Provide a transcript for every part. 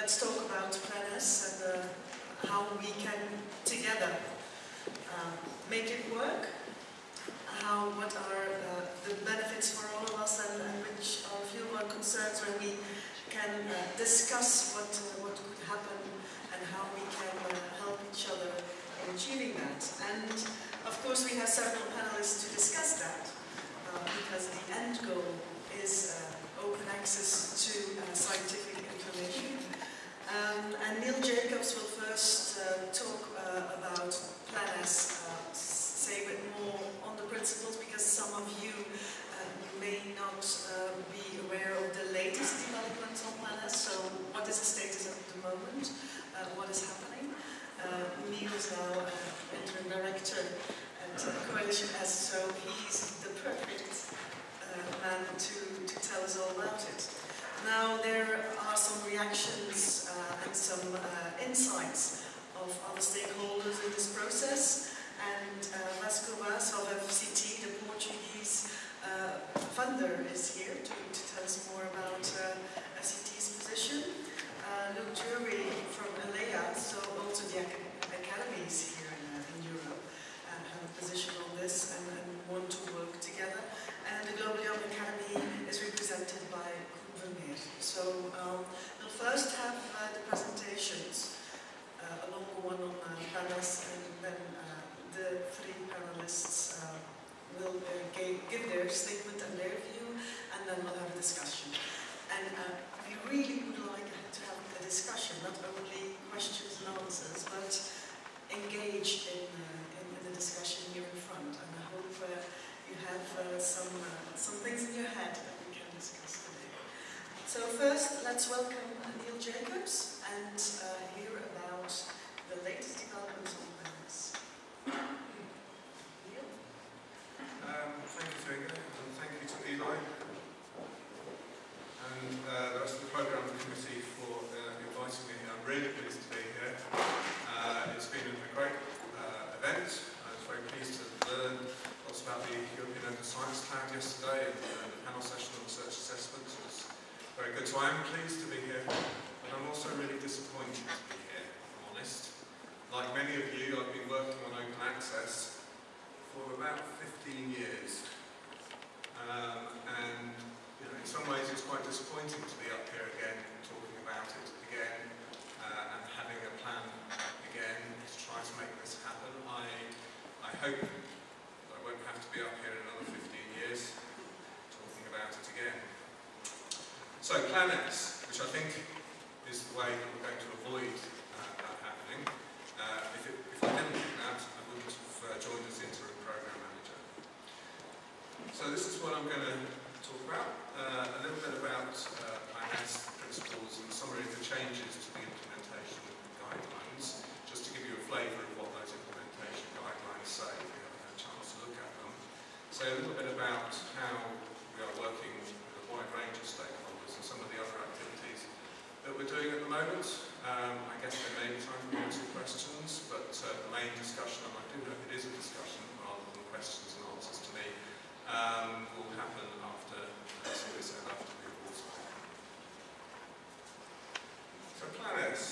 let's talk about PlanS and uh, how we can together uh, make it work. How, what are uh, the benefits for all of us and, and which are few of concerns when we can uh, discuss what, uh, what could happen and how we can uh, help each other in achieving that. And of course we have several panelists to discuss that because the end goal is open access to scientific information. Um, and Neil Jacobs will first uh, talk uh, about PlanS, uh, say a bit more on the principles because some of you uh, may not uh, be aware of the latest developments on PlanS. So what is the status at the moment? Uh, what is happening? Neil is now interim director at Coalition S, so he's the perfect man to, to tell us all about it. Now, there are some reactions uh, and some uh, insights of other stakeholders in this process. And uh, Vasco Vaz of FCT, the Portuguese uh, funder, is here to, to tell us more about uh, FCT's position. Uh, Luke Drury from ALLEA, so also the academies here in, uh, in Europe, uh, have a position on this and, and want to work together. And the Global Young Academy is represented by so um, we'll first have uh, the presentations, uh, a longer one on uh, PlanS, and then uh, the three panelists uh, will uh, give, give their statement and their view, and then we'll have a discussion. And we really would like to have a discussion, not only questions and answers, but engage in, uh, in, in the discussion here in front. And I hope uh, you have uh, some, uh, some things in your head that we can discuss today. So first, let's welcome Neil Jacobs and uh, hear about the latest developments on PlanS. Neil? Um, thank you, Inge, and thank you to Eli and uh, the rest of the programme committee for uh, inviting me. I'm really pleased to be here. Uh, it's been a great uh, event. I was very pleased to learn lots about the European Open Science Cloud yesterday and uh, the panel session on research assessment. It was very good. So I'm pleased to be here, but I'm also really disappointed to be here, I'm honest. Like many of you, I've been working on open access for about 15 years. Um, and you know, in some ways it's quite disappointing to be up here again, talking about it again, uh, and having a plan again to try to make this happen. I, I hope that I won't have to be up here in another 15 years talking about it again. So PlanS, which I think is the way that we're going to avoid uh, that happening. Uh, if, it, if I didn't think that, I wouldn't have uh, joined as interim program manager. So this is what I'm going to talk about. Uh, a little bit about uh, PlanS principles and summary of the changes to the implementation guidelines, just to give you a flavour of what those implementation guidelines say, if you haven't had a chance to look at them. Say a little bit about how we are working with a wide range of stakeholders and some of the other activities that we're doing at the moment. Um, I guess there may be time for one or two questions, but uh, the main discussion, and I do hope it is a discussion rather than questions and answers to me, um, will happen after, as we said, after the awards. So PlanS.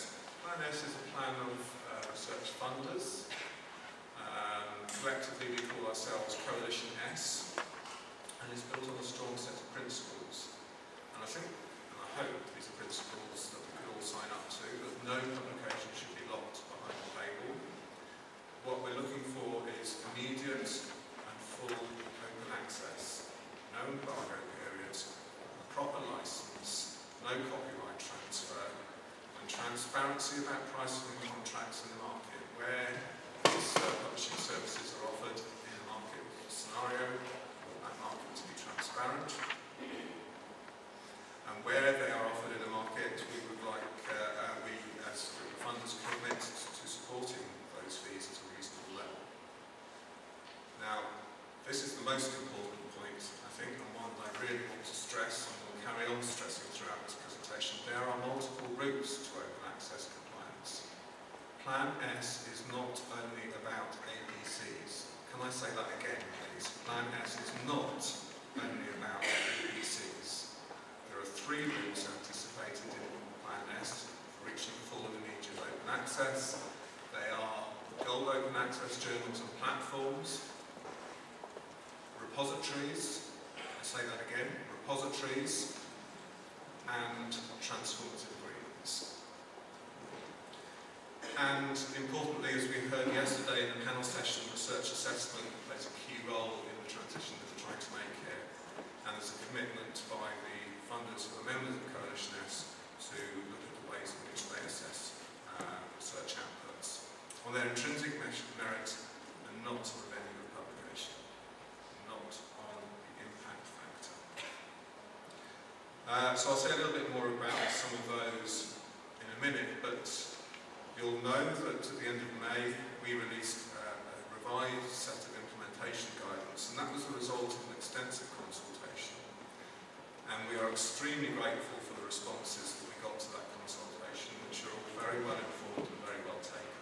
PlanS is a plan of uh, research funders. Um, collectively we call ourselves Coalition S, and it's built on a strong set of principles. And I think, and I hope these are principles that we could all sign up to, that no publication should be locked behind a paywall. What we're looking for is immediate and full open access, no embargo periods, a proper license, no copyright transfer, and transparency about pricing and contracts in the market, where these uh, publishing services are offered in a market scenario, we want that market to be transparent. And where they are offered in a market, we would like, uh, uh, we as funders commit to supporting those fees at a reasonable level. Now, this is the most important point, I think, and one that I really want to stress and will carry on stressing throughout this presentation. There are multiple routes to open access compliance. Plan S is not only about APCs. Can I say that again, please? Plan S access. They are gold open access journals and platforms, repositories, I say that again, repositories, and transformative agreements. And importantly, as we heard yesterday in the panel session, research assessment plays a key role in the transition that we're trying to make here. And there's a commitment by the funders who are members of the Coalition S to look at the ways in which they assess uh, research on their intrinsic me- merit and not on the venue of publication, not on the impact factor. Uh, so I'll say a little bit more about some of those in a minute, but you'll know that at the end of May we released uh, a revised set of implementation guidance, and that was the result of an extensive consultation. And we are extremely grateful for the responses that we got to that consultation, which are all very well informed and very well taken.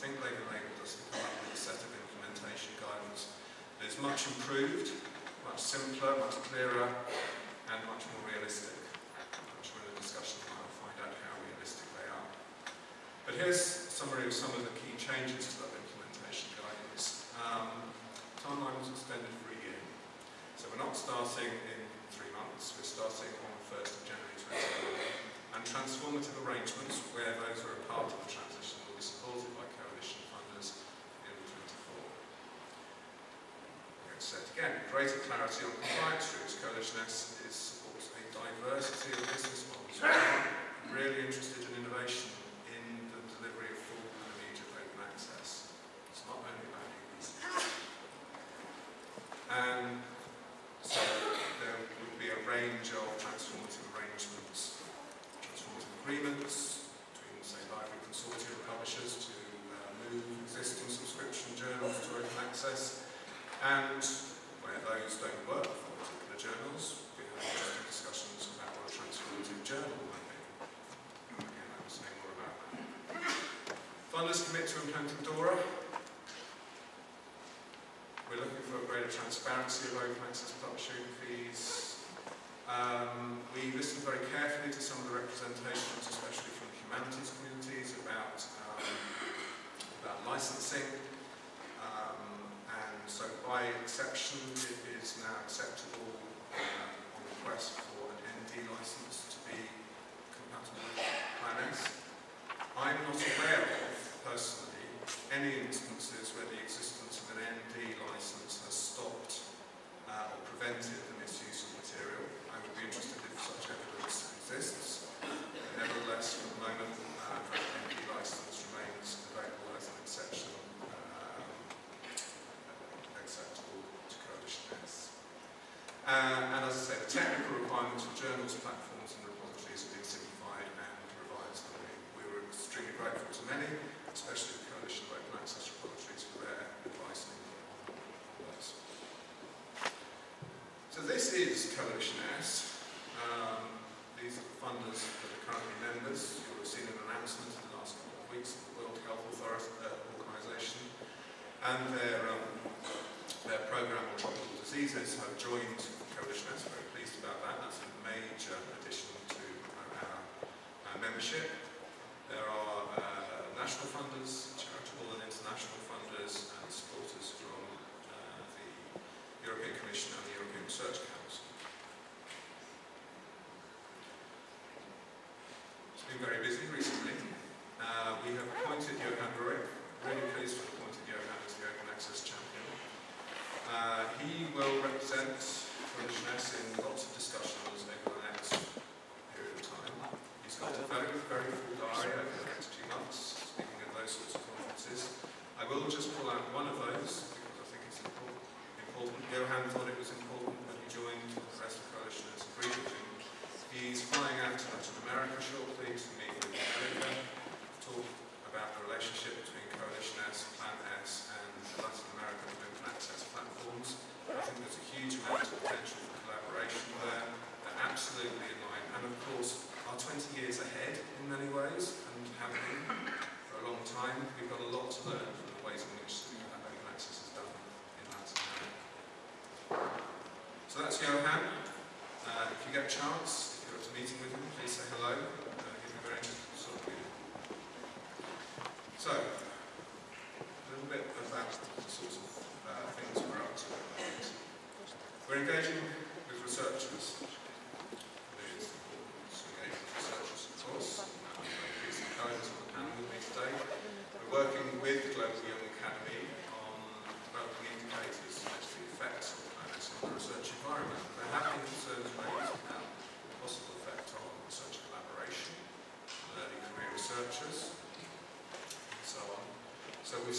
Think they've enabled us to come up with a set of implementation guidance that is much improved, much simpler, much clearer, and much more realistic. I'm sure in the discussion I'll find out how realistic they are. But here's a summary of some of the key changes to that implementation guidance. Um, timeline was extended for a year. So we're not starting in three months, we're starting on the 1st of January 2024. And transformative arrangements, where those are a part of the transition will be supported by Again, greater clarity on compliance routes. Coalition S is supports a diversity of business models. Really interested in innovation in the delivery of full and immediate open access. It's not only about EBC. And um, commit to implementing DORA. We're looking for greater transparency of open access publishing fees. Um, we listened very carefully to some of the representations, especially from the humanities communities, about, um, about licensing. Um, and so by exception, it is now acceptable uh, on request for an ND license to be compatible with Plan S. I'm not aware of, personally, any instances where the existence of an ND license has stopped uh, or prevented the misuse of material. I would be interested if such evidence exists. Nevertheless, for the moment, uh, an ND license remains available as an exception um, acceptable to. Uh, and as I say, the technical requirements for journals, platforms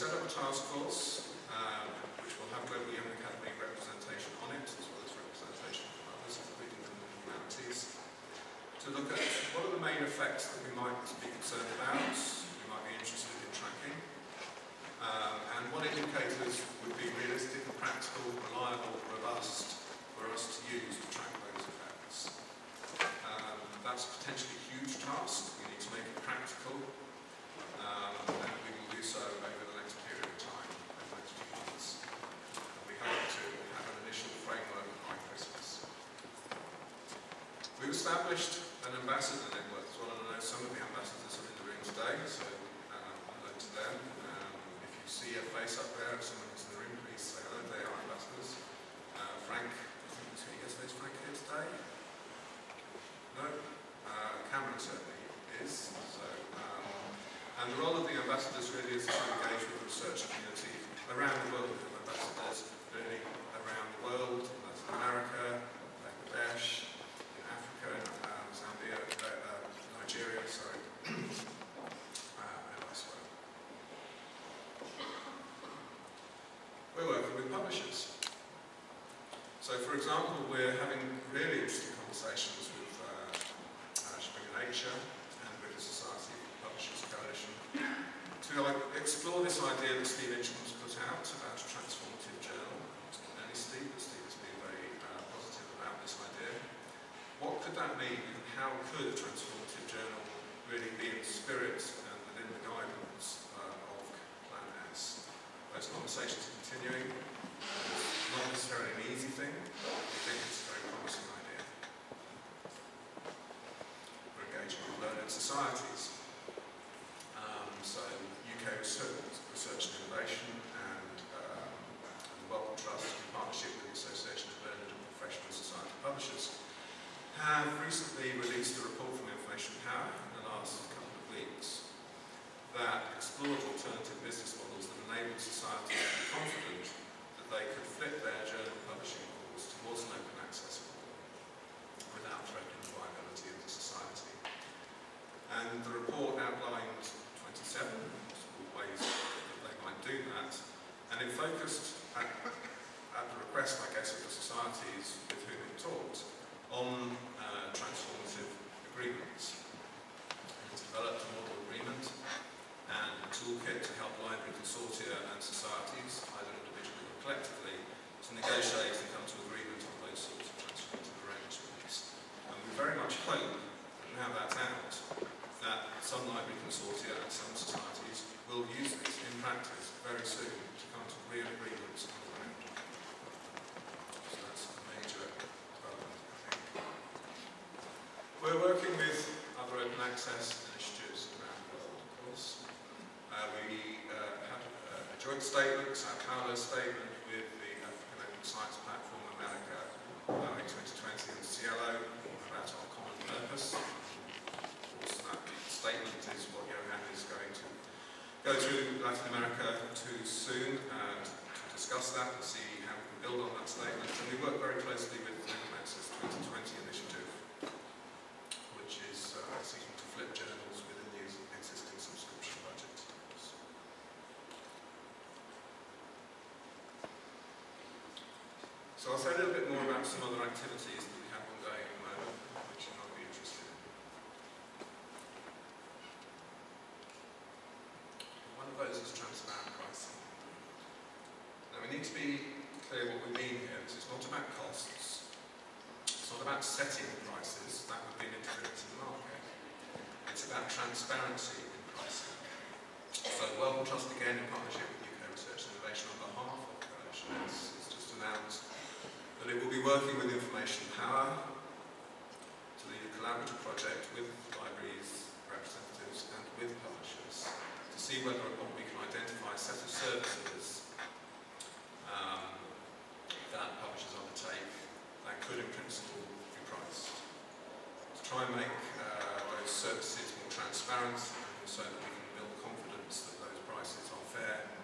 set up a task force um, which will have Global Young Academy representation on it, as well as representation from others, including from the humanities, to look at what are the main effects that we might be concerned about, we might be interested in tracking, um, and what indicators would be realistic, practical, reliable, robust for us to use to track those effects. Um, that's a potentially huge task, we need to make it practical, society. Statement, statements, our statement with the African Open Science Platform America uh, in 2020 and SciELO about our common purpose. Of course, that statement is what Johan is going to go to Latin America too soon and to discuss that and see how we can build on that statement. And we work very closely with So I'll say a little bit more about some other activities that we have ongoing at the moment, which you might be interested in. One of those is transparent pricing. Now we need to be clear what we mean here. It's not about costs. It's not about setting prices. That would be an interference in the market. It's about transparency in pricing. So Wellcome Trust again in partnership It will be working with information power to lead a collaborative project with libraries, representatives and with publishers to see whether or not we can identify a set of services um, that publishers undertake that could in principle be priced. To try and make uh, those services more transparent so that we can build confidence that those prices are fair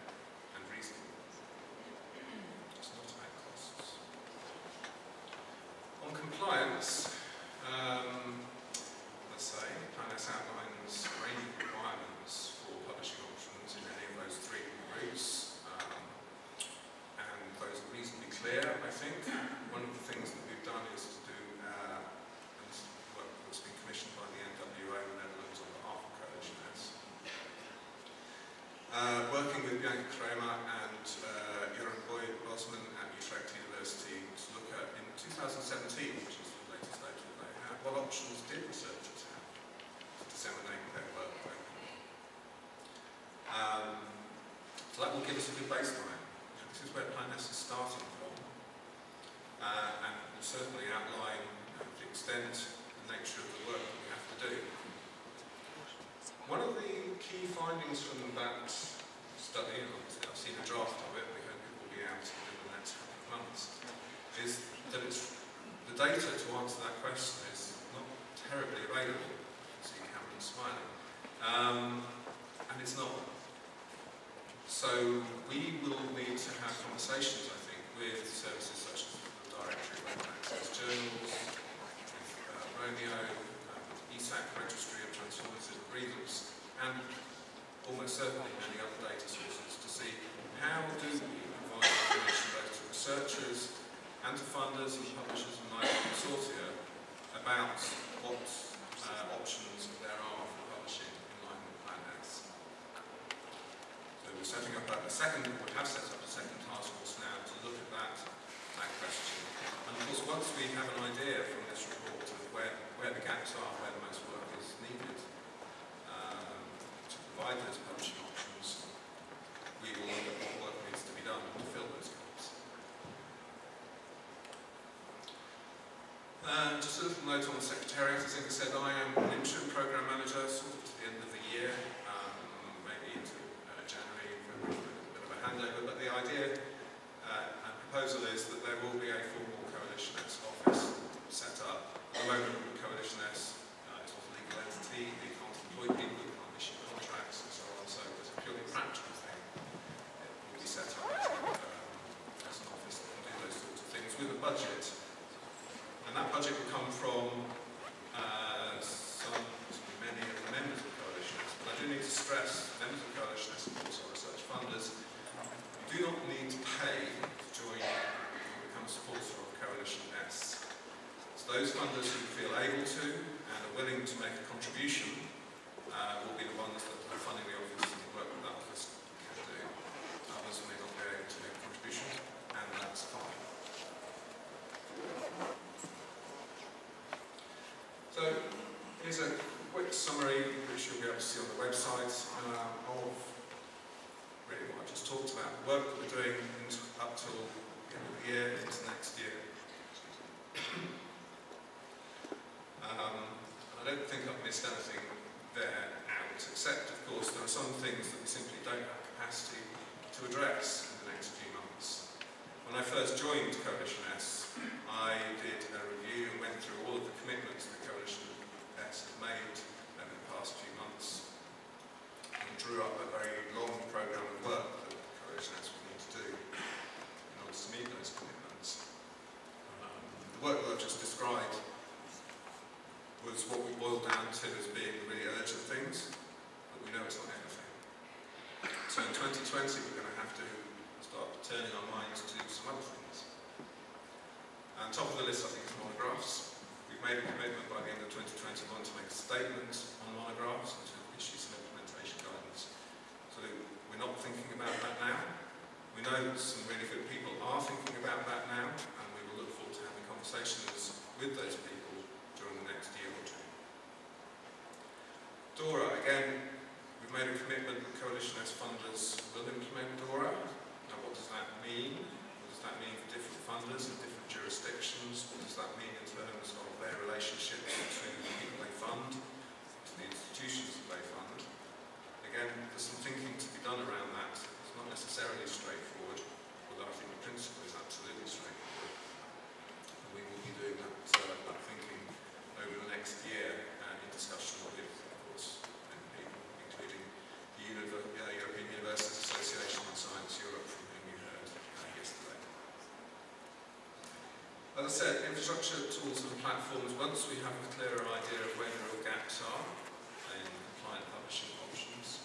we will need to have conversations, I think, with services such as the Directory of Open Access Journals, with uh, Romeo, uh, ESAC Registry of Transformative Agreements, and almost certainly many other data sources to see how do we provide information both to researchers and to funders and publishers and library consortia about what uh, options there are for publishing in line with Plan S. So we're setting up a, second, we have set up a second task force now to look at that, that question. And of course, once we have an idea from this report of where, where the gaps are, where the most work is needed, um, to provide those publishing options, we will look at what work needs to be done to fill those gaps. Um, just a little note on the Secretariat. As I said, I am an interim programme manager, sort of to the end of the year, proposal is that there will be a formal Coalition S office set up. At the moment, Coalition S uh, is not a legal entity. They can't employ people those funders who feel able to and are willing to make a contribution uh, will be the ones that are funding the office and the work that office can do. Others may not be able to make a contribution, and that's fine. So here's a quick summary, which you'll be able to see on the website, um, of really what I just talked about, work that we're doing up till the end of the year, into next year. Um, I missed anything there out, except, of course, there are some things that we simply don't have capacity to address in the next few months. When I first joined Coalition S, I did a review and went through all of the commitments that Coalition S had made over the past few months and drew up a very long programme of work that Coalition S would need to do in order to meet those commitments. Um, the work that I've just described was what we boiled down to as being the really urgent things, but we know it's not everything. So in 2020 we're going to have to start turning our minds to some other things. And top of the list I think is monographs. We've made a commitment by the end of 2021 to make a statement on monographs and to issue some implementation guidance. So we're not thinking about that now. We know some really good people are thinking about that now, and we will look forward to having conversations with those people DORA, again, we've made a commitment that Coalition S funders will implement DORA. Now what does that mean? What does that mean for different funders in different jurisdictions? What does that mean in terms of their relationships to the people they fund, to the institutions that they fund? Again, there's some thinking to be done around that. It's not necessarily straightforward, although I think the principle is absolutely straightforward. And we will be doing that, uh, that thinking over the next year uh, in discussion with said, infrastructure tools and platforms, once we have a clearer idea of where the real gaps are in compliant publishing options,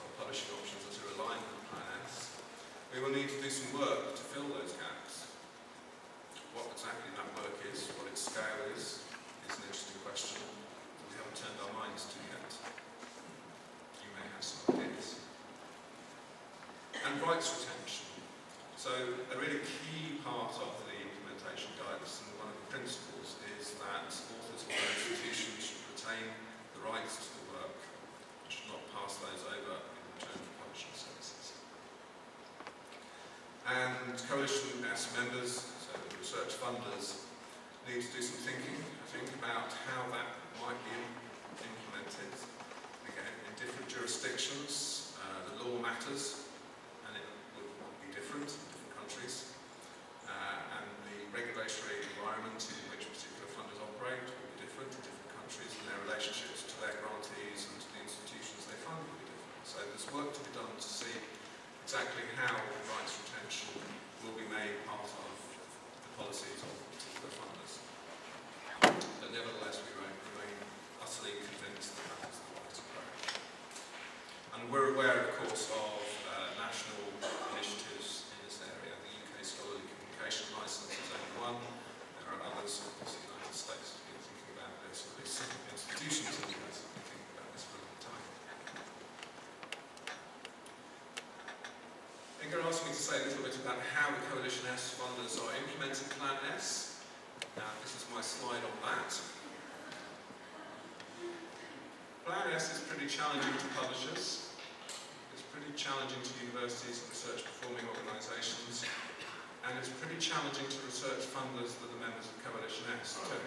or publishing options that are aligned with Plan S, we will need to do some work to fill those gaps. What exactly that work is, what its scale is, is an interesting question that we haven't turned our minds to yet. You may have some ideas. And rights retention. So a really key part of the implementation guidance and one of the principles is that authors or institutions should retain the rights to the work and should not pass those over in return for publishing services. And Coalition S members, so the research funders, need to do some thinking, I think, about how that might be implemented. Again, in different jurisdictions, uh, the law matters, and it will be different in different countries. Uh, and the regulatory environment in which particular funders operate will be different in different countries, and their relationships to their grantees and to the institutions they fund will be different. So there's work to be done to see exactly how rights retention will be made part of the policies of particular funders. But nevertheless, we remain, remain utterly convinced that that is the right approach. And we're aware, of course, of uh, national initiatives in this area. The UK Scholarly Communication Licence is only one. There are others, of course, the United States has been thinking about this, or at least some institutions in the US have been thinking about this for a long time. Inge asked me to say a little bit about how the Coalition S funders are implementing Plan S. Now, this is my slide on that. Plan S is pretty challenging to publishers. It's pretty challenging to universities and research performing organisations. And it's pretty challenging to research funders that are members of Coalition S too.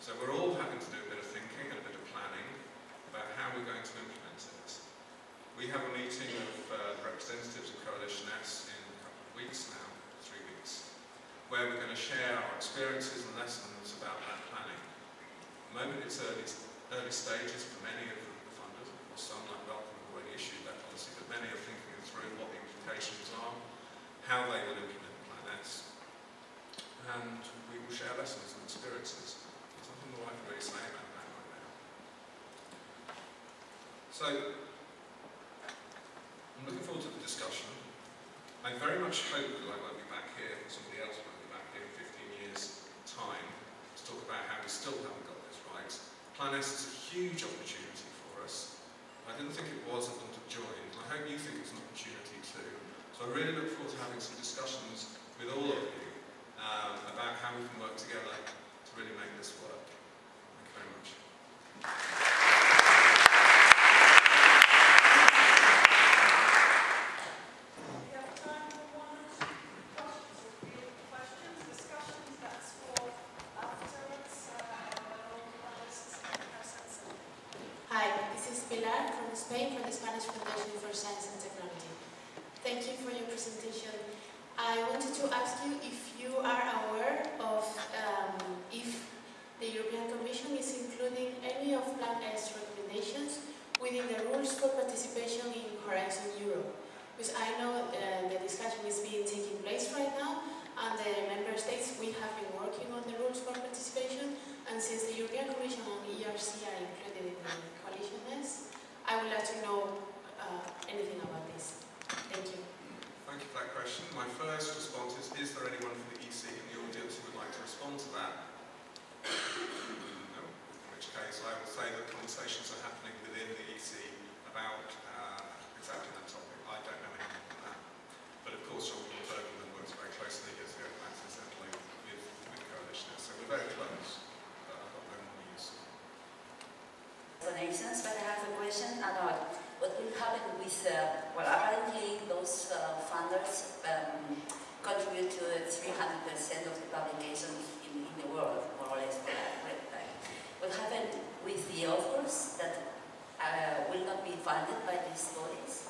So we're all having to do a bit of thinking and a bit of planning about how we're going to implement. We have a meeting of uh, representatives of Coalition S in a couple of weeks now, three weeks, where we're going to share our experiences and lessons about that planning. At the moment it's early, early stages for many of the funders, course some like Wellcome have already issued that policy, but many are thinking through what the implications are, how they will implement Plan S, and we will share lessons and experiences. There's nothing more I can really say about that right now. So, I'm looking forward to the discussion. I very much hope that I won't be back here, somebody else won't be back here in 15 years' time to talk about how we still haven't got this right. Plan S is a huge opportunity for us. I didn't think it was at London Joined. I hope you think it's an opportunity too. So I really look forward to having some discussions with all of you um, about how we can work together to really make this work. Thank you very much. We have time for one or two questions, or three questions, discussions, that's for afterwards, uh, when all the panelists have said something. Hi, this is Pilar from Spain, from the Spanish Foundation for Science and Technology. Thank you for your presentation. I wanted to ask you if you are aware of um, if the European Commission is any of Plan S recommendations within the rules for participation in Horizon Europe. Because I know uh, the discussion is being taking place right now, and the member states, we have been working on the rules for participation, and since the European Commission and ERC are included in the coalition I would like to know uh, anything about this. Thank you. Thank you for that question. My first response is, is there anyone from the EC in the audience who would like to respond to that? Which case, I will say that conversations are happening within the EC about uh, exactly that topic. I don't know anything about that. But of course, Jean-Paul Bergman works very closely as the Assembly with, Coalition. So we're very close, but I've got no more explanations, but I have a question about what will happen with, uh, well, apparently those uh, funders um, contribute to 300% of the publications in, in the world, more or less. What happened with the authors that uh, will not be funded by these bodies,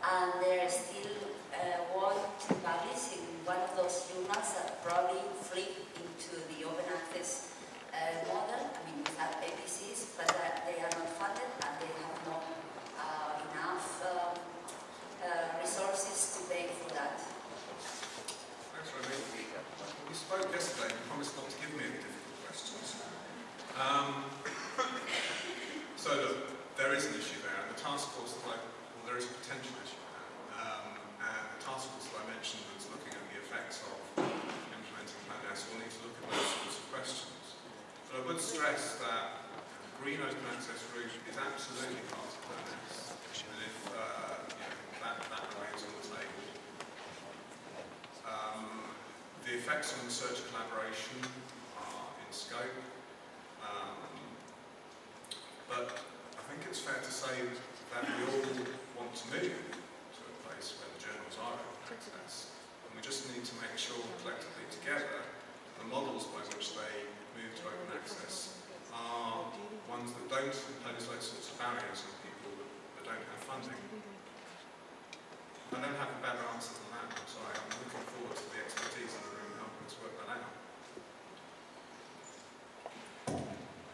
and they still uh, want to publish in one of those journals that probably flip into the open access uh, model, I mean, have APCs, but they are not funded and they have not uh, enough um, uh, resources to pay for that. Thanks. Can we spoke yesterday and promised not to give me any difficult questions. Um, so look, there is an issue there, and the task force that I, well, there is a potential issue there. Um, and the task force that I mentioned was looking at the effects of implementing Plan S. We'll need to look at those sorts of questions. But I would stress that green open access route is absolutely part of Plan S. And if uh, you know, that, that remains on the table. Um, the effects on research collaboration are in scope. Um, but I think it's fair to say that we all want to move to a place where the journals are open access. And we just need to make sure collectively together the models by which they move to open access are ones that don't impose those sorts of barriers on people that, that don't have funding. I don't have a better answer than that, I'm sorry. I'm looking forward to the expertise in the room helping us work that out.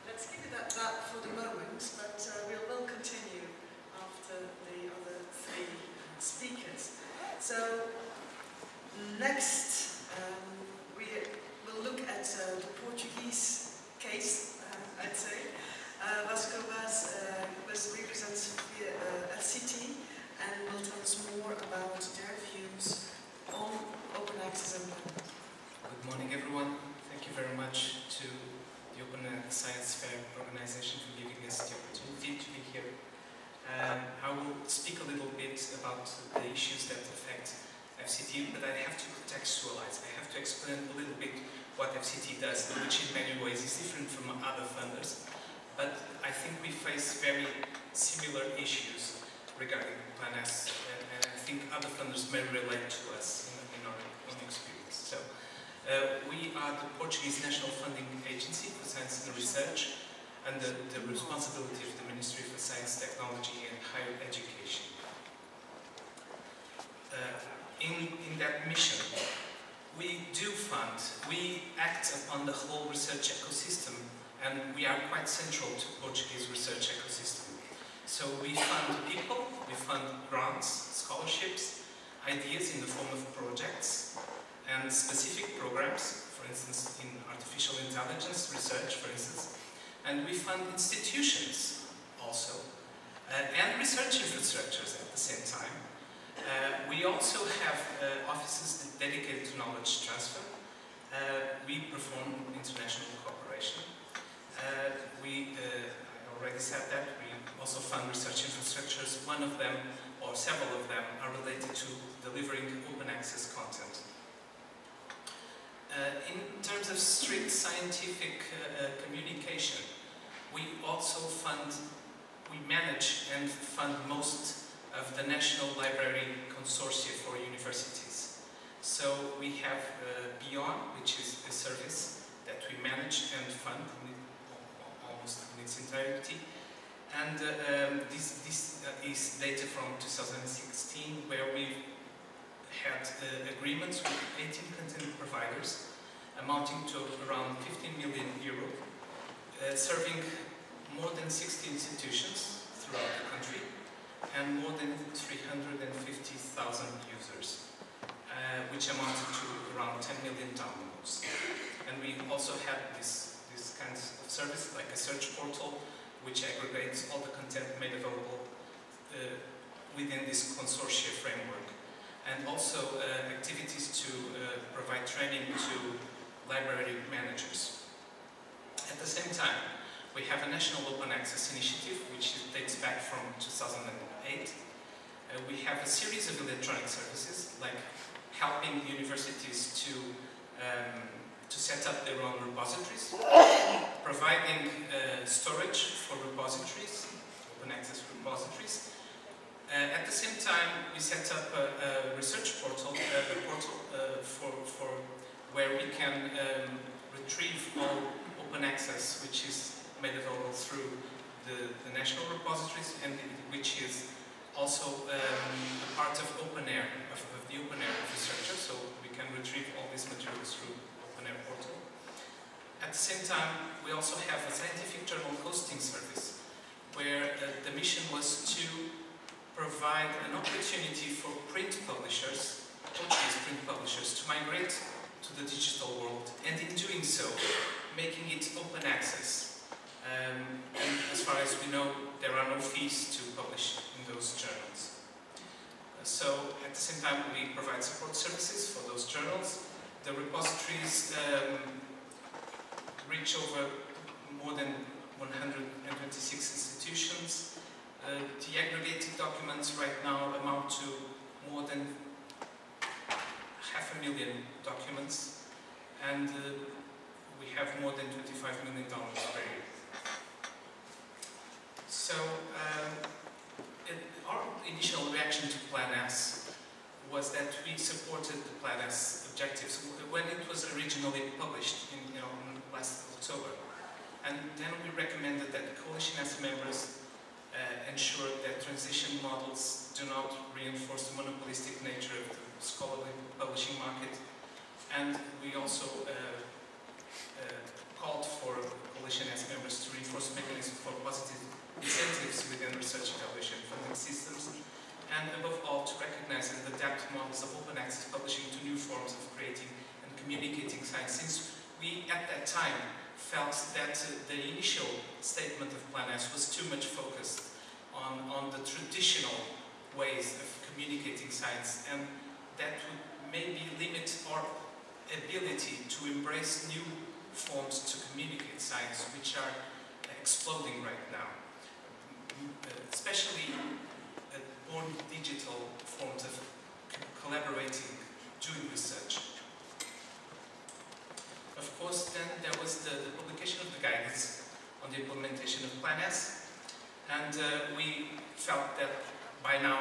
Let's keep it at that for the moment, but uh, we will continue after the other three speakers. So, next, um, we will look at uh, the Portuguese case, uh, I'd say. Uh, Vasco Vaz uh, was represents the uh, FCT and will tell us more about their views on open access and Good morning, everyone. Thank you very much to the Open Science Fair organization for giving us the opportunity to be here. Um, I will speak a little bit about the issues that affect FCT, but I have to contextualize. I have to explain a little bit what FCT does, which in many ways is different from other funders. But I think we face very similar issues regarding Plan S, and, and I think other funders may relate to us in, in our own experience. So, uh, we are the Portuguese National Funding Agency for Science and Research under the responsibility of the Ministry for Science, Technology and Higher Education. Uh, in, in that mission, we do fund, we act upon the whole research ecosystem and we are quite central to Portuguese research ecosystem. So we fund people, we fund grants, scholarships, ideas in the form of projects, and specific programs, for instance, in artificial intelligence research, for instance, and we fund institutions also, uh, and research infrastructures at the same time. Uh, we also have uh, offices dedicated to knowledge transfer. Uh, we perform international cooperation. Uh, we, uh, I already said that, we also fund research infrastructures. One of them, or several of them, are related to delivering open access content. In terms of strict scientific communication, we also fund, we manage and fund most of the National Library Consortia for universities. So we have uh, b-on, which is a service that we manage and fund almost in its entirety. And uh, um, this, this uh, is data from 2016, where we had uh, agreements with 18 content providers amounting to around 15 million euro, uh, serving more than 60 institutions throughout the country and more than 350,000 users, uh, which amounted to around 10 million downloads. And we also have this, this kind of service, like a search portal, which aggregates all the content made available uh, within this consortia framework. And also uh, activities to uh, provide training to library managers. At the same time, we have a National Open Access Initiative, which dates back from 2008. Uh, we have a series of electronic services, like helping universities to, um, to set up their own repositories, providing uh, storage for repositories, open access repositories. Uh, at the same time, we set up a, a research portal, uh, a portal uh, for, for where we can um, retrieve all open access, which is made available through the, the national repositories and which is also um, a part of OpenAIRE, of, of, the OpenAIRE infrastructure, so we can retrieve all these materials through OpenAIRE portal. At the same time, we also have a scientific journal hosting service, where uh, the mission was to provide an opportunity for print publishers, Portuguese print publishers, to migrate to the digital world, and in doing so, making it open access. Um, and as far as we know, there are no fees to publish in those journals. Uh, So at the same time, we provide support services for those journals. The repositories um, reach over more than 126 institutions. Uh, the aggregated documents right now amount to more than half a million documents, and uh, have more than 25 million dollars per year. So, um, it, our initial reaction to Plan S was that we supported the Plan S objectives when it was originally published in you know, last October. And then we recommended that the Coalition S members uh, ensure that transition models do not reinforce the monopolistic nature of the scholarly publishing market. And we also uh, called for Coalition S members to reinforce mechanisms for positive incentives within research evaluation funding systems, and above all, to recognize and adapt models of open access publishing to new forms of creating and communicating science, since we, at that time, felt that uh, the initial statement of Plan S was too much focused on, on the traditional ways of communicating science, and that would maybe limit our ability to embrace new forms to communicate science, which are exploding right now, especially uh, born digital forms of collaborating, doing research. Of course, then there was the, the publication of the guidance on the implementation of Plan S, and uh, we felt that by now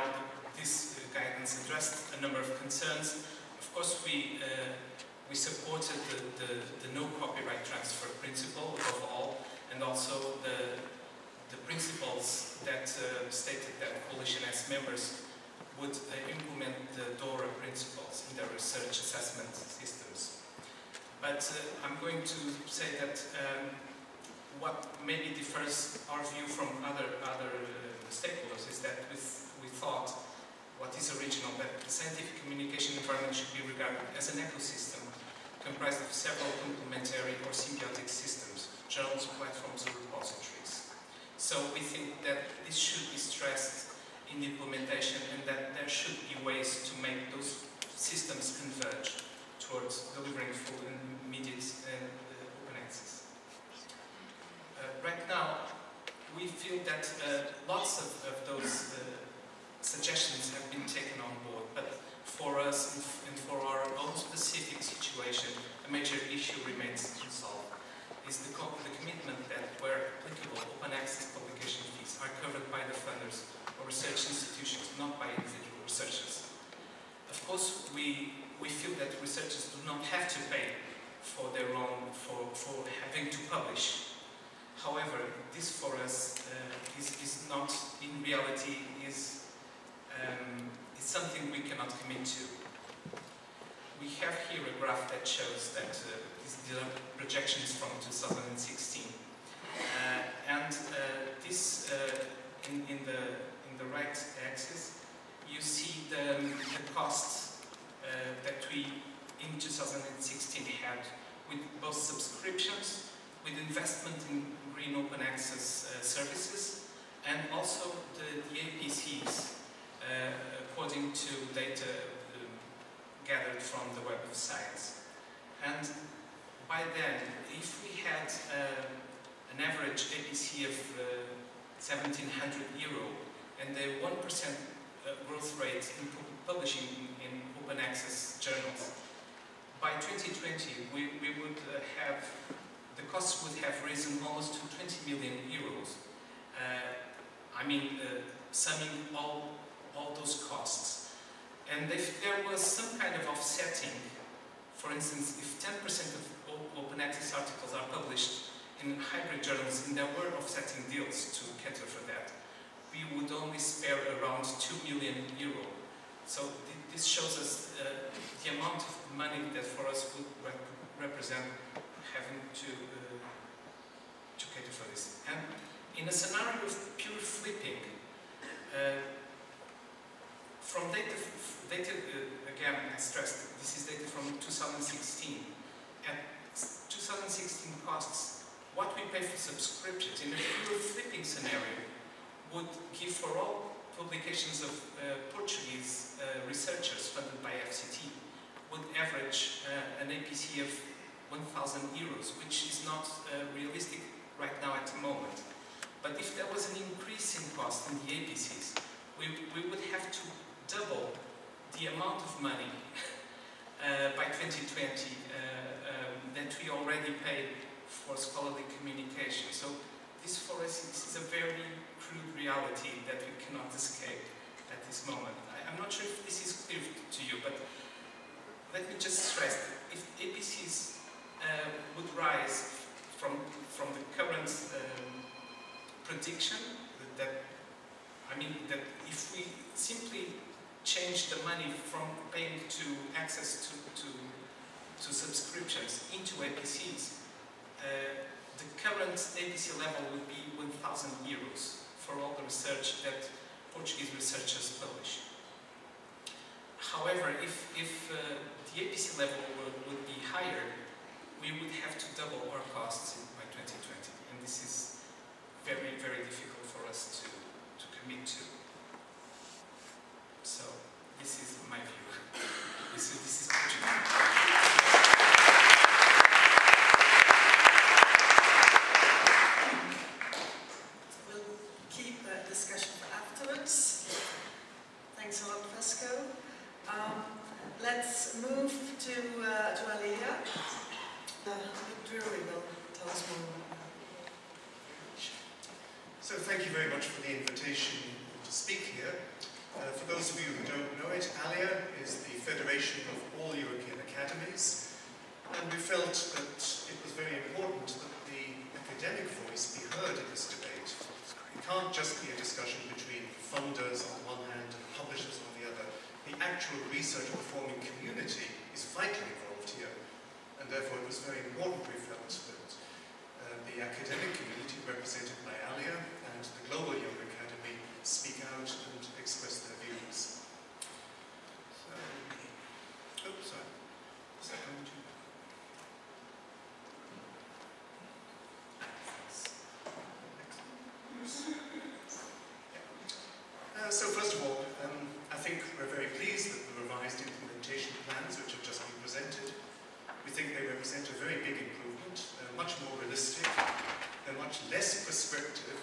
this guidance addressed a number of concerns. Of course, we uh, we supported the, the, the no copyright transfer principle above all, and also the the principles that uh, stated that Coalition S members would uh, implement the DORA principles in their research assessment systems. But uh, I'm going to say that um, what maybe differs our view from other other uh, stakeholders is that we, we thought what is original that the scientific communication environment should be regarded as an ecosystem comprised of several complementary or symbiotic systems, journals, platforms, or repositories. So we think that this should be stressed in the implementation and that there should be ways to make those systems converge towards delivering full and immediate and uh, open access. Uh, right now, we feel that uh, lots of, of those uh, suggestions have been taken on board, but for us and, for our own specific situation, a major issue remains unsolved. Is the, co- the commitment that where applicable open access publication fees are covered by the funders or research institutions, not by individual researchers. Of course, we, we feel that researchers do not have to pay for their own, for, for having to publish. However, this for us uh, is, is not, in reality, is, um, is something we cannot commit to. We have here a graph that shows that uh, are projections from 2016. Uh, and uh, this, uh, in, in, the, in the right axis, you see the, the costs uh, that we in 2016 had with both subscriptions, with investment in green open access uh, services, and also the, the APCs, uh, according to data um, gathered from the Web of Science. And by then, if we had uh, an average APC of uh, 1700 euro and a 1% uh, growth rate in publishing in, open access journals, by 2020 we, we would uh, have, the costs would have risen almost to 20 million euros. Uh, I mean, uh, summing all, all those costs. And if there was some kind of offsetting, for instance, if 10% of open access articles are published in hybrid journals and there were offsetting deals to cater for that, we would only spare around 2 million euro. So th- this shows us uh, the amount of money that for us would rep- represent having to, uh, to cater for this. And in a scenario of pure flipping, uh, from data, data uh, again, I stressed, this is data from 2016. At 2016 costs, what we pay for subscriptions in a pure flipping scenario would give for all publications of uh, Portuguese uh, researchers funded by FCT would average uh, an APC of 1,000 euros, which is not uh, realistic right now at the moment. But if there was an increase in cost in the APCs, we, we would have to double the amount of money uh, by 2020 uh, um, that we already pay for scholarly communication. So this for us is a very crude reality that we cannot escape at this moment. I, I'm not sure if this is clear to you, but let me just stress that if APCs uh, would rise from, from the current um, prediction that, I mean, that if we simply change the money from paying to access to, to, to subscriptions into APCs, uh, the current APC level would be 1,000 euros for all the research that Portuguese researchers publish. However, if, if uh, the APC level would, would be higher, we would have to double our costs by 2020. And this is very, very difficult for us to, to commit to. So, this is my view. This is, this is Portugal. We'll keep that discussion for afterwards. Thanks a lot, Vasco. Um, let's move to, uh, to ALLEA. Uh, Drury will tell us more. So thank you very much for the invitation to speak here. Uh, for those of you who don't know it, ALLEA is the Federation of All European Academies, and we felt that it was very important that the academic voice be heard in this debate. It can't just be a discussion between funders on the one hand and publishers on the other. The actual research performing community is vitally involved here, and therefore it was very important we felt that uh, the academic community represented by ALLEA and the Global Young Academy speak out and express their views. So, oops, sorry. Is that going to? Uh, so first of all, um, I think we're very pleased that the revised implementation plans which have just been presented we think they represent a very big improvement. They're much more realistic. They're much less prescriptive.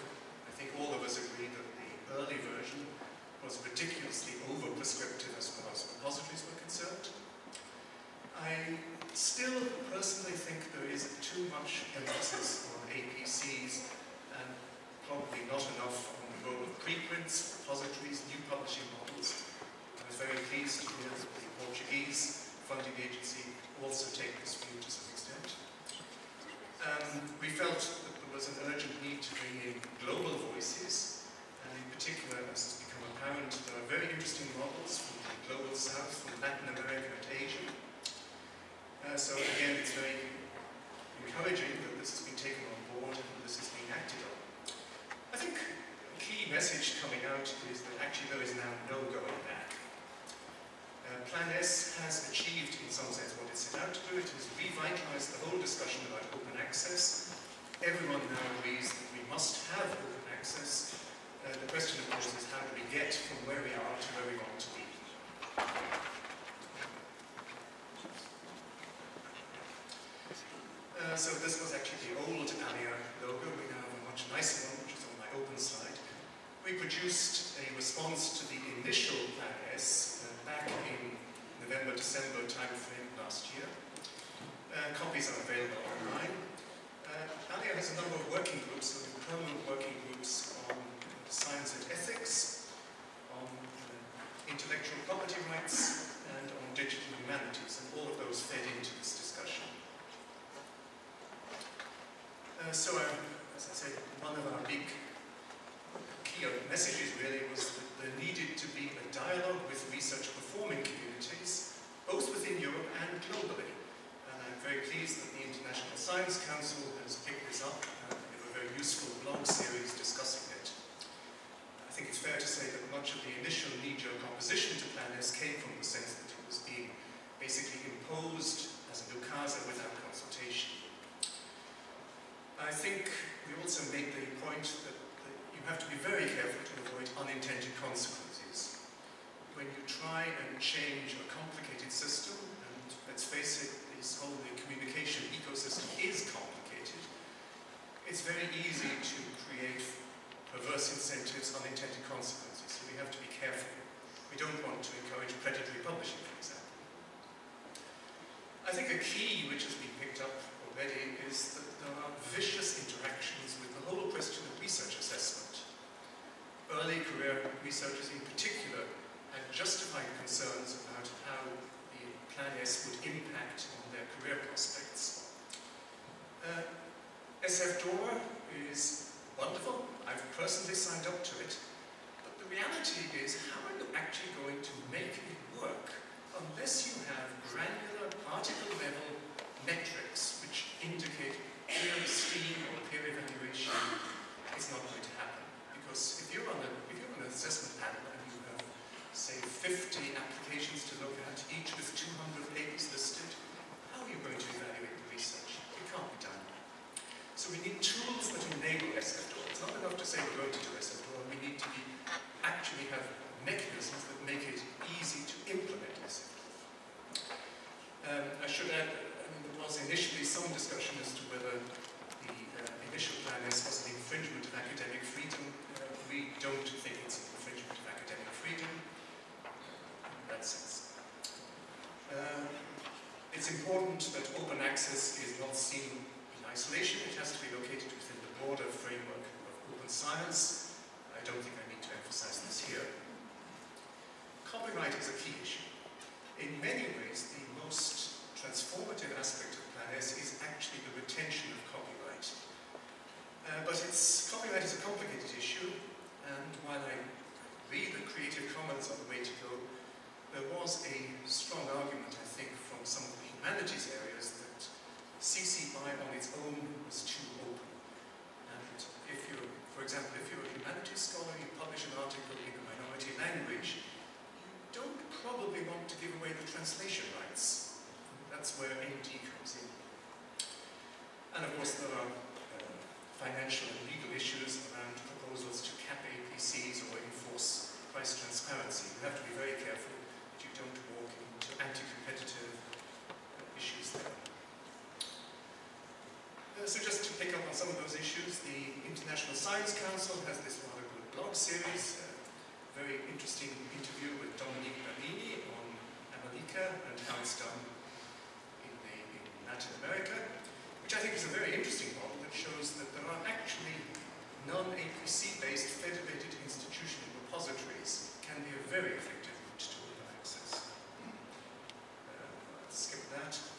I think all of us agree that the early version was ridiculously over-prescriptive as far as repositories were concerned. I still personally think there is too much emphasis on APCs and probably not enough on the role of preprints, repositories, new publishing models. I was very pleased to hear that the Portuguese funding agency also take this view to some extent. Um, we felt that there was an urgent need to bring in global voices, and in particular, as has become apparent, there are very interesting models from the global south, from Latin America and Asia. Uh, so again, it's very encouraging that this has been taken on board and this is being acted on. I think a key message coming out is that actually there is now no going back. Uh, Plan S has achieved, in some sense, what it set out to do. It has revitalized the whole discussion about open access. Everyone now agrees that we must have open access. Uh, the question, of course, is how do we get from where we are to where we want to be? Uh, so this was actually the old ALLEA logo. We now have a much nicer one, which is on my open slide. We produced a response to the initial Plan S uh, back in November, December timeframe last year. Uh, copies are available online. Uh, has a number of working groups, so permanent working groups on science and ethics, on uh, intellectual property rights, and on digital humanities, and all of those fed into this discussion. Uh, so, um, as I said, one of our big key messages really was that there needed to be a dialogue with research performing communities, both within Europe and globally. And I'm very pleased that the International Science Council has picked this up uh, in a very useful blog series discussing think it's fair to say that much of the initial knee-jerk opposition to Plan S came from the sense that it was being basically imposed as an ukase without consultation. I think we also make the point that, that you have to be very careful to avoid unintended consequences. When you try and change a complicated system, and let's face it, this whole communication ecosystem is complicated, it's very easy to create perverse incentives, unintended consequences. So we have to be careful. We don't want to encourage predatory publishing, for example. I think a key which has been picked up already is that there are vicious interactions with the whole question of research assessment. Early career researchers in particular had justified concerns about how the Plan S would impact on their career prospects. Uh, SF DORA is wonderful. I've personally signed up to it. Reality is, how are you actually going to make it work unless you have granular particle level metrics which indicate peer esteem or peer evaluation? It's not going to happen. Because if you're on, a, if you're on an assessment panel and you have, say, 50 applications to look at, each with 200 papers listed, how are you going to evaluate the research? It can't be done. So we need tools that enable SF DORA. It's not enough to say we're going to do SF DORA. Need to be, actually have mechanisms that make it easy to implement DORA. Um, I should add, I mean, there was initially some discussion as to whether the uh, initial Plan S was an infringement of academic freedom. Uh, we don't think it's an infringement of academic freedom in that sense. Um, it's important that open access is not seen in isolation. It has to be located within the broader framework of open science. I don't think I need to emphasize this here. Copyright is a key issue. In many ways, the most transformative aspect of Plan S is actually the retention of copyright. Uh, but it's, copyright is a complicated issue, and while I read the Creative Commons on the way to go, there was a strong argument, I think, from some of the humanities areas that CC BY on its own was too open. And if you're, for example, if you're a humanities scholar, and you publish an article in a minority language, you don't probably want to give away the translation rights. That's where ND comes in. And of course, there are uh, financial and legal issues around proposals to cap APCs or enforce price transparency. You have to be very careful that you don't walk into anti-competitive issues there. Uh, so just to pick up on some of those issues, the International Science Council has this rather good blog series, a very interesting interview with Dominique Babini on AmeliCA and how it's done in, the, in Latin America, which I think is a very interesting model that shows that there are actually non-APC-based federated institutional repositories can be a very effective route to open access. Uh, skip that.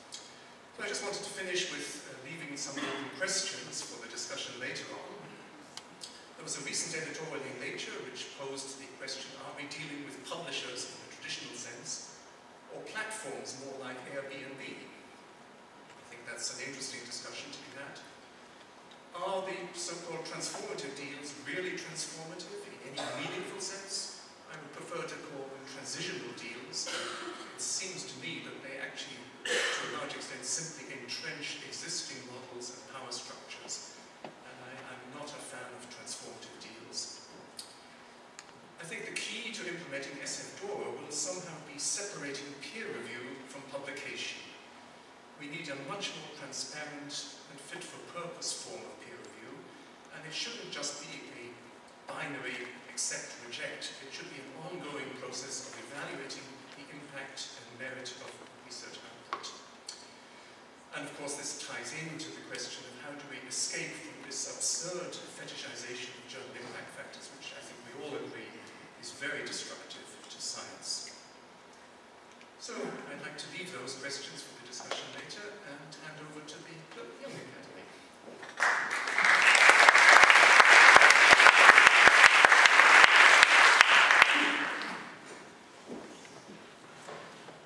I just wanted to finish with uh, leaving some open questions for the discussion later on. There was a recent editorial in Nature which posed the question, are we dealing with publishers in the traditional sense, or platforms more like Airbnb? I think that's an interesting discussion to be had. Are the so-called transformative deals really transformative in any meaningful sense? I would prefer to call them transitional deals. It seems to me that they actually, to a large extent, simply entrench existing models and power structures. And I, I'm not a fan of transformative deals. I think the key to implementing SF DORA will somehow be separating peer review from publication. We need a much more transparent and fit-for-purpose form of peer review, and it shouldn't just be a binary accept, reject. It should be an ongoing process of evaluating the impact and merit of research. And of course, this ties into the question of how do we escape from this absurd fetishization of journal impact factors, which I think we all agree is very destructive to science. So I'd like to leave those questions for the discussion later and hand over to the Young Academy.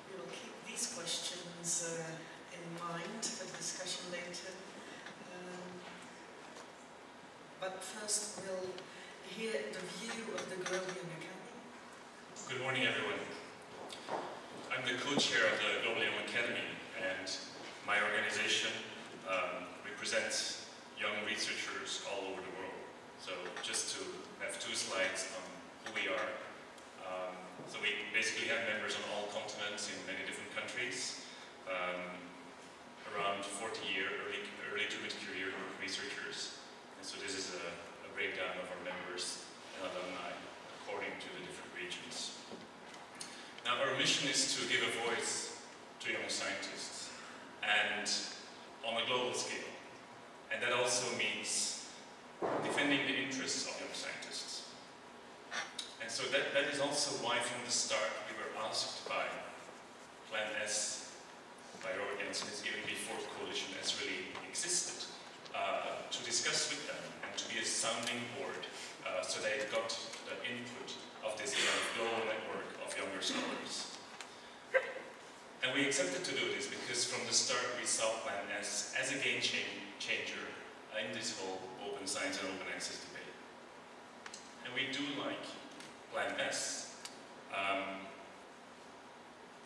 We will keep these questions uh, in mind for the discussion later. Um, but first we'll hear the view of the Global Young Academy. Good morning, everyone. I'm the co-chair of the Global Young Academy, and my organization um, represents young researchers all over the world. So just to have two slides on who we are. Um, so we basically have members on all continents in many different countries. Um, around 40 year early, early to mid-career researchers. And so this is a, a breakdown of our members and alumni according to the different regions. Now our mission is to give a voice to young scientists and on a global scale. And that also means defending the interests of young scientists. And so that, that is also why from the start we were asked by Plan S by Robert-Jan Smits is even before Coalition S really existed, uh, to discuss with them and to be a sounding board uh, so they got the input of this kind of global network of younger scholars. And we accepted to do this because from the start we saw Plan S as a game changer in this whole open science and open access debate. And we do like Plan S. Um,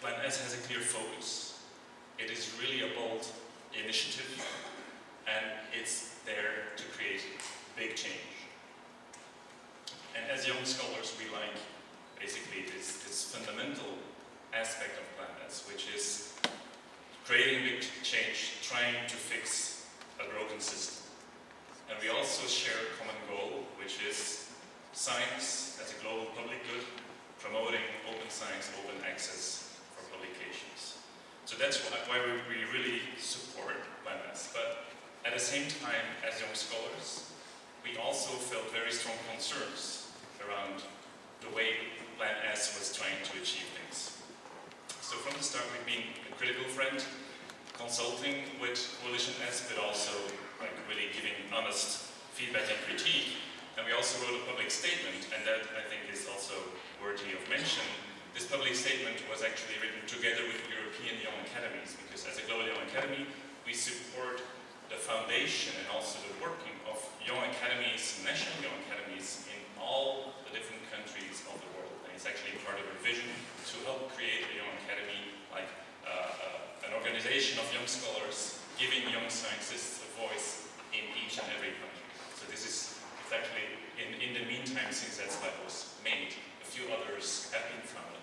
Plan S has a clear focus. It is really a bold initiative and it's there to create big change. And as young scholars, we like basically this, this fundamental aspect of Plan S, which is creating big change, trying to fix a broken system. And we also share a common goal, which is science as a global public good, promoting open science, open access for publications. So that's why we, really support Plan S. But at the same time, as young scholars, we also felt very strong concerns around the way Plan S was trying to achieve things. So from the start, we've been a critical friend, consulting with Coalition S, but also like really giving honest feedback and critique. And we also wrote a public statement, and that I think is also worthy of mention. This public statement was actually written together with European Young Academies, because as a Global Young Academy, we support the foundation and also the working of young academies, national young academies in all the different countries of the world. And it's actually part of our vision to help create a young academy, like uh, uh, an organization of young scholars, giving young scientists a voice in each and every country. So this is actually, in, in the meantime, since that slide was made, a few others have been founded,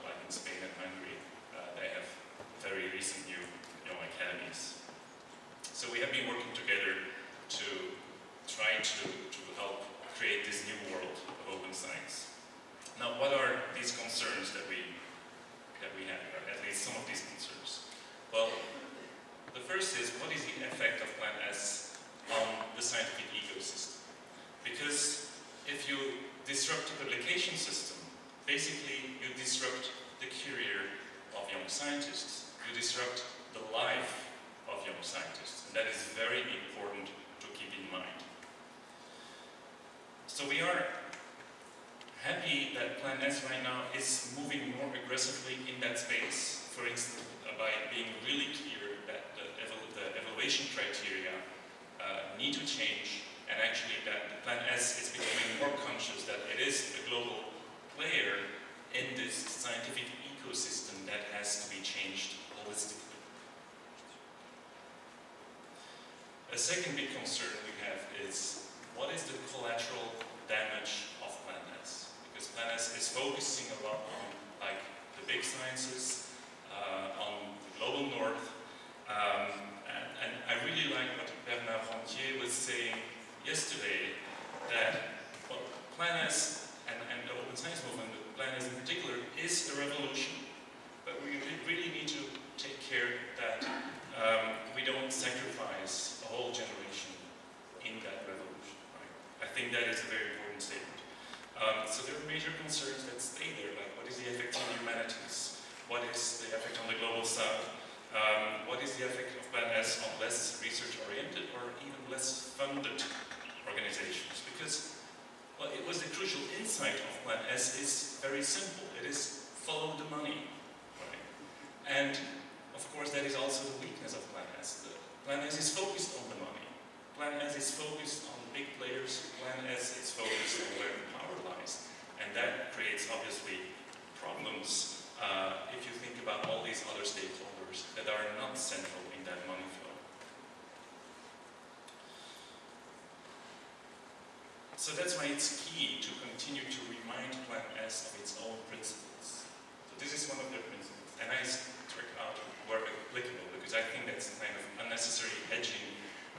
even less funded organizations because well, it was the crucial insight of Plan S is very simple. It is follow the money. Right? And of course that is also the weakness of Plan S. The Plan S is focused on the money. Plan S is focused on big players. Plan S is focused on where the power lies. And that creates obviously problems uh, if you think about all these other stakeholders that are not central in that money So that's why it's key to continue to remind Plan S of its own principles. So this is one of their principles. And I struck out where applicable because I think that's kind of unnecessary hedging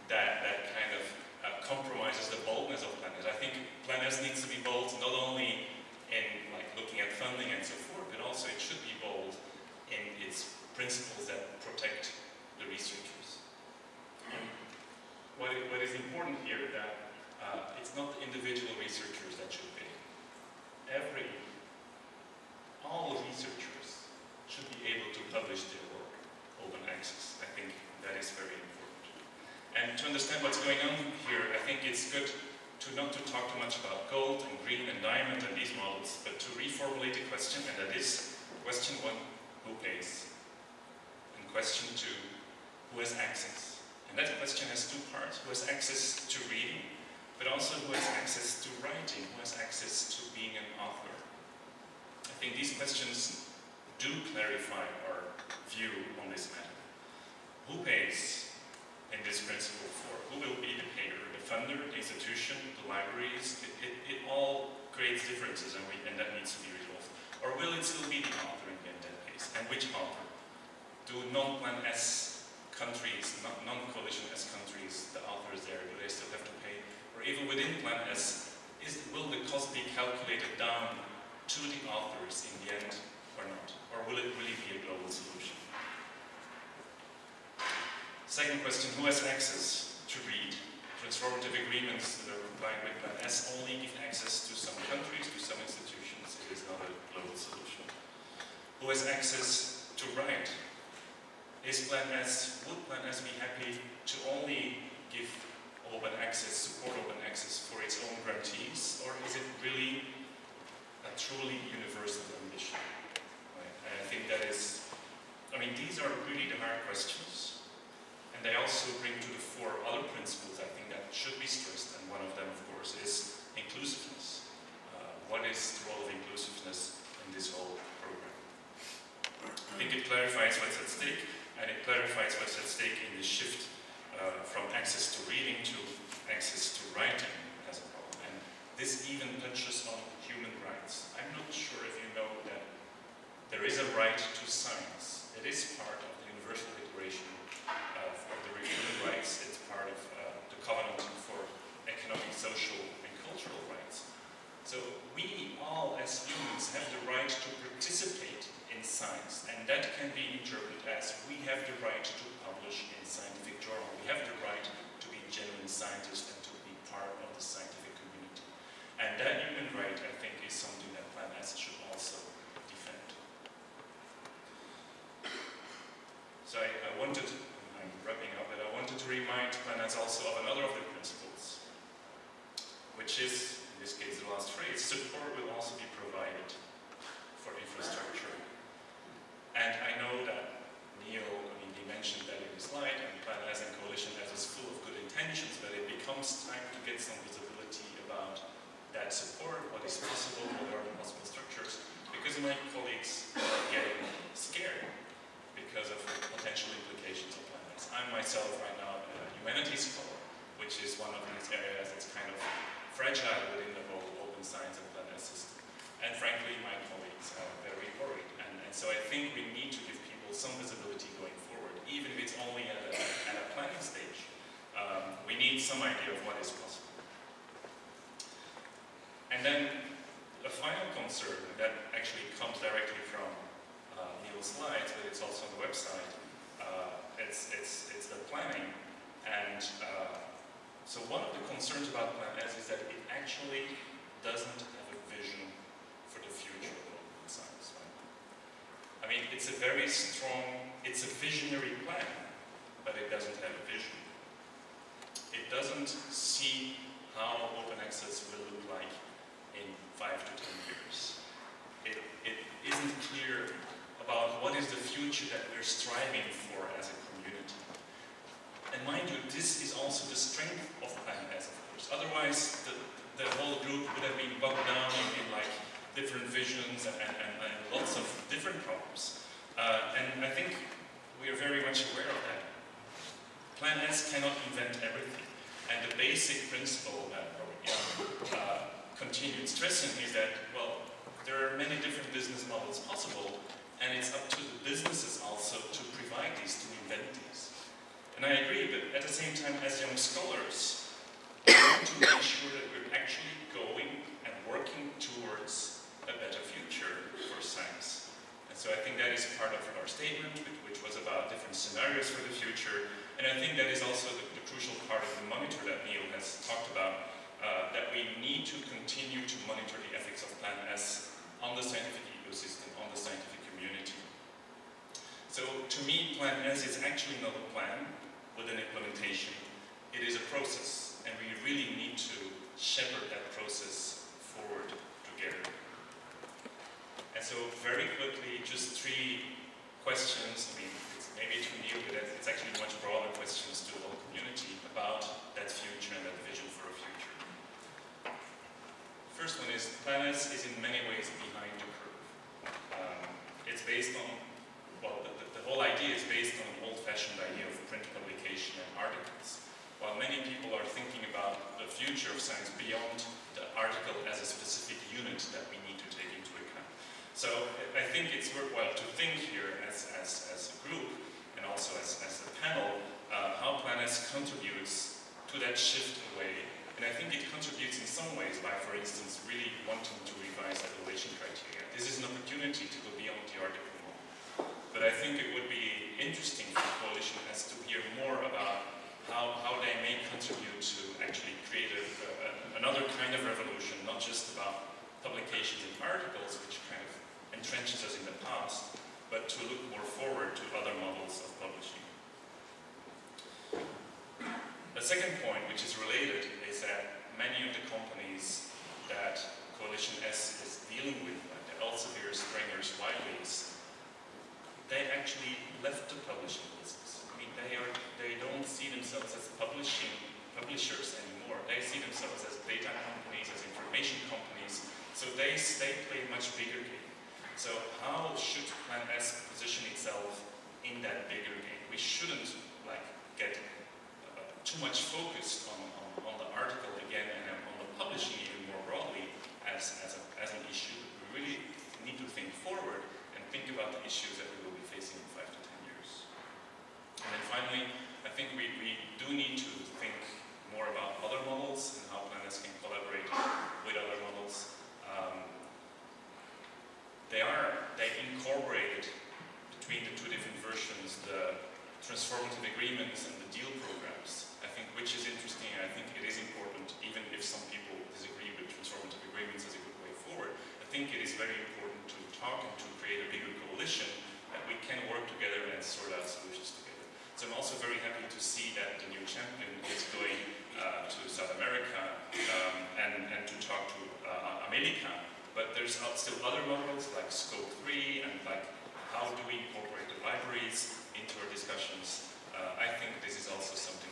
that, that kind of uh, compromises the boldness of Plan S. I think Plan S needs to be bold not only in like looking at funding and so forth, but also it should be bold in its principles that protect the researchers. What, what is important here that uh, it's not the individual researchers that should pay. Every, all researchers should be able to publish their work open access. I think that is very important. And to understand what's going on here, I think it's good to not to talk too much about gold and green and diamond and these models, but to reformulate the question, and that is question one, who pays? And question two, who has access? And that question has two parts. Who has access to reading, but also who has access to writing, who has access to being an author? I think these questions do clarify our view on this matter. Who pays in this principle for? Who will be the payer? The funder, the institution, the libraries? It, it, it all creates differences and, we, and that needs to be resolved. Or will it still be the author in that case? And which author? Do non-Plan S countries, non-coalition S countries, the authors there, do they still have to pay? Or even within Plan S, is, will the cost be calculated down to the authors in the end or not? Or will it really be a global solution? Second question, who has access to read? Transformative agreements that are compliant with Plan S only give access to some countries, to some institutions. It is not a global solution. Who has access to write? Is Plan S, would Plan S be happy to only give open access, support open access for its own grantees, or is it really a truly universal ambition? Right? And I think that is, I mean, these are really the hard questions, and they also bring to the fore other principles I think that should be stressed, and one of them, of course, is inclusiveness. Uh, what is the role of inclusiveness in this whole program? I think it clarifies what's at stake, and it clarifies what's at stake in the shift uh, from access to reading to access to writing as a problem. And this even touches on human rights. I'm not sure if you know that there is a right to science. It is part of the Universal Declaration of the Human Rights. It's part of uh, the Covenant for Economic, Social, and Cultural Rights. So we all, as humans, have the right to participate in science, and that can be interpreted as we have the right to publish in scientific journal. We have the right to be genuine scientists and to be part of the scientific community. And that human right, I think, is something that Plan S should also defend. So I, I wanted, I'm wrapping up, but I wanted to remind Plan S also of another of the principles, which is, in this case, the last phrase, support will also be provided for infrastructure. And I know that Neil, I mean, he mentioned that in his slide, and Plan S and Coalition S is full of good intentions, but it becomes time to get some visibility about that support, what is possible, what are the possible structures, because my colleagues are getting scared because of the potential implications of Plan S. I'm myself right now a humanities scholar, which is one of these areas that's kind of fragile within the whole open science and Plan S system. And frankly, my colleagues are very worried. And, and so I think we need to give people some visibility going forward, even if it's only at a, at a planning stage. Um, we need some idea of what is possible. And then the final concern that actually comes directly from uh, Neil's slides, but it's also on the website, uh, it's, it's, it's the planning. And uh, so one of the concerns about Plan S is that it actually doesn't have a vision for the future of open science. Right? I mean, it's a strong, it's a visionary plan, but it doesn't have a vision. It doesn't see how open access will look like in five to ten years. It, it isn't clear about what is the future that we're striving for as a community. And mind you, this is also the strength of Plan S, of course. Otherwise, the, the whole group would have been bogged down in, like different visions and, and, and, lots of different problems. Uh, and I think we are very much aware of that. Plan S cannot invent everything. And the basic principle that yeah, uh, continued stressing is that, well, there are many different business models possible, and it's up to the businesses also to provide these, to invent these. And I agree, but at the same time, as young scholars, we want to make sure that we're actually going and working towards a better future for science. So I think that is part of our statement, which, which was about different scenarios for the future. And I think that is also the, the crucial part of the monitor that Neil has talked about, uh, that we need to continue to monitor the ethics of Plan S on the scientific ecosystem, on the scientific community. So to me, Plan S is actually not a plan with an implementation. It is a process, and we really need to shepherd that process forward together. And so very quickly, just three questions. I mean, it's maybe too new, but it's actually much broader questions to the whole community about that future and that vision for a future. First one is, Plan S is in many ways behind the curve. Um, it's based on, well, the, the, the whole idea is based on an old-fashioned idea of print publication and articles. While many people are thinking about the future of science beyond the article as a specific unit that we need to take into account. So I think it's worthwhile to think here as, as, as a group and also as, as a panel uh, how Plan S contributes to that shift away and I think it contributes in some ways by, for instance, really wanting to revise evaluation criteria. This is an opportunity to go beyond the article. But I think it would be interesting for the Coalition S to hear more about how, how they may contribute to actually create a, a, another kind of revolution, not just about publications and articles, which kind of entrenches us in the past, but to look more forward to other models of publishing. The second point, which is related, is that many of the companies that Coalition S is dealing with, like the Elsevier, Springers, Wileys, they actually left the publishing business. I mean, they are they don't see themselves as publishing publishers anymore. They see themselves as data companies, as information companies. So they they play much bigger game. So how should Plan S position itself in that bigger game? We shouldn't like get uh, too much focused on, on, on, the article again and on the publishing even more broadly as, as, a, as an issue. We really need to think forward and think about the issues that we will be facing in five to ten years. And then finally, I think we, we do need to think more about other models and how Plan S can collaborate with other models. They are, they incorporated between the two different versions the transformative agreements and the deal programs I think, which is interesting, and I think it is important, even if some people disagree with transformative agreements as a good way forward. I think it is very important to talk and to create a bigger coalition that we can work together and sort out solutions together. So I'm also very happy to see that the new champion is going uh, to South America um, and, and to talk to uh, America. But there's still other models like Scope 3 and like how do we incorporate the libraries into our discussions. Uh, I think this is also something